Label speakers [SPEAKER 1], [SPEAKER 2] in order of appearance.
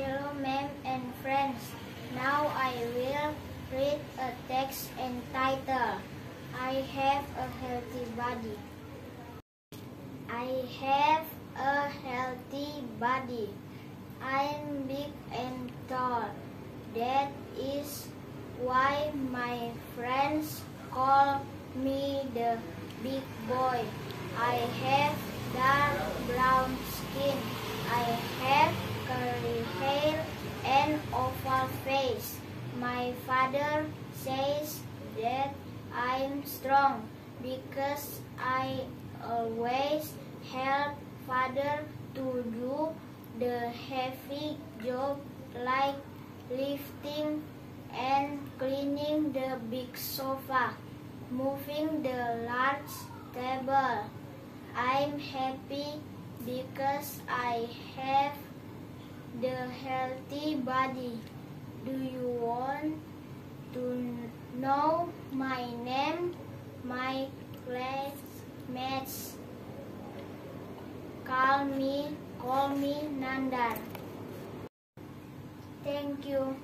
[SPEAKER 1] Hello, ma'am and friends. Now I will read a text entitled I have a healthy body. I have a healthy body. I'm big and tall. That is why my friends call me the big boy. I have dark brown skin. I have curly hair and face. My father says that I'm strong because I always help father to do the heavy job like lifting and cleaning the big sofa, moving the large table. I'm happy because I have the healthy body. Do you want to know my name? My classmates call me call me Nandar. Thank you.